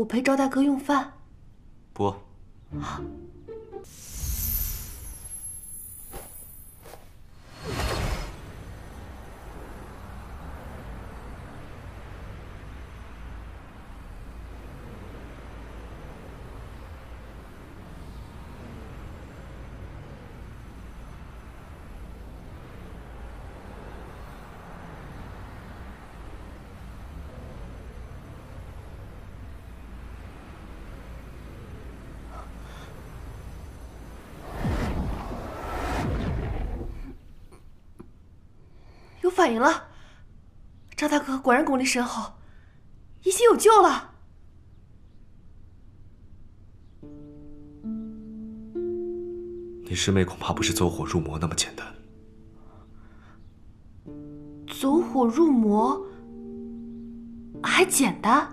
我陪赵大哥用饭。不。有反应了，赵大哥果然功力深厚，一心有救了。你师妹恐怕不是走火入魔那么简单。走火入魔还简单？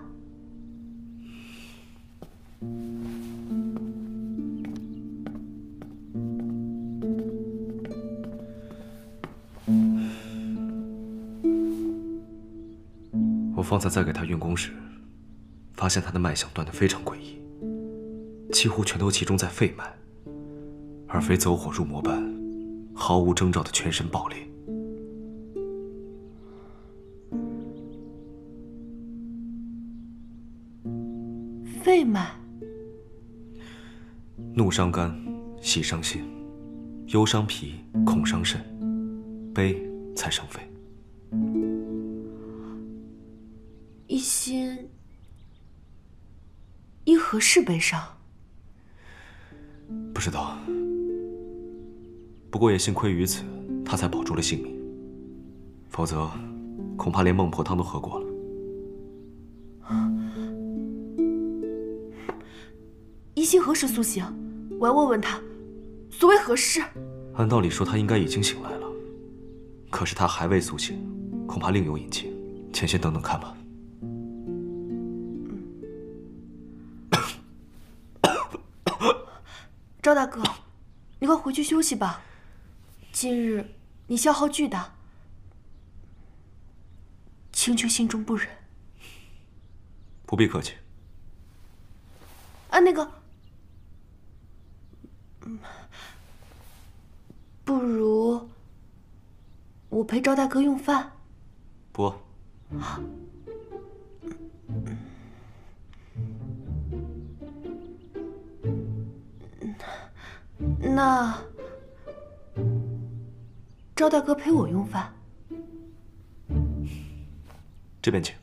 我方才在给他运功时，发现他的脉象断得非常诡异，几乎全都集中在肺脉，而非走火入魔般毫无征兆的全身爆裂。肺脉，怒伤肝，喜伤心，忧伤脾，恐伤肾，悲才伤肺。一心因何事悲伤？不知道。不过也幸亏于此，他才保住了性命，否则恐怕连孟婆汤都喝过了。一心何时苏醒？我要问问他，所谓何事？按道理说，他应该已经醒来了，可是他还未苏醒，恐怕另有隐情。且先等等看吧。赵大哥，你快回去休息吧。今日你消耗巨大，青丘心中不忍。不必客气。啊，那个，不如我陪赵大哥用饭。不。那赵大哥陪我用饭。这边请。